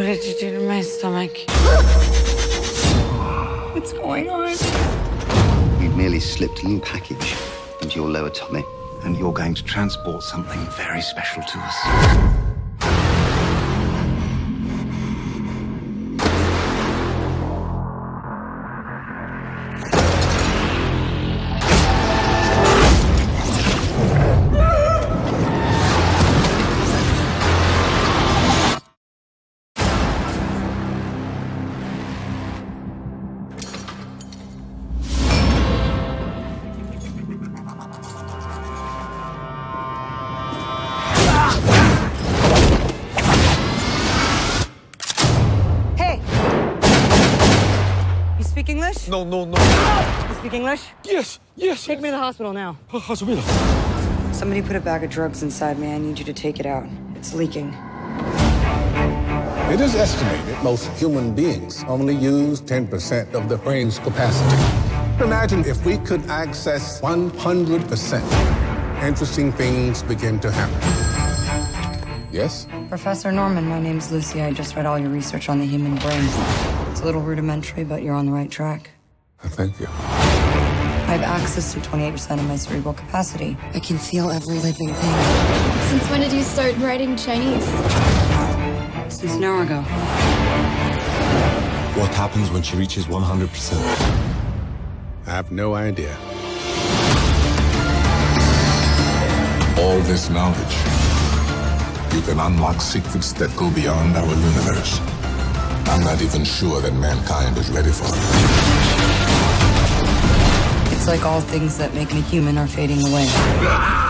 What did you do to my stomach? What's going on? We've merely slipped a new package into your lower tummy. And you're going to transport something very special to us. You speak English? No, no, no. You speak English? Yes, yes. Take me to the hospital now. Hasumina. Somebody put a bag of drugs inside me. I need you to take it out. It's leaking. It is estimated most human beings only use 10% of the brain's capacity. Imagine if we could access 100%. Interesting things begin to happen. Yes? Professor Norman, my name's Lucy. I just read all your research on the human brain. It's a little rudimentary, but you're on the right track. Oh, thank you. I have access to 28% of my cerebral capacity. I can feel every living thing. Since when did you start writing Chinese? Since an hour ago. What happens when she reaches 100%? I have no idea. All this knowledge, you can unlock secrets that go beyond our universe. I'm not even sure that mankind is ready for it. It's like all things that make me human are fading away.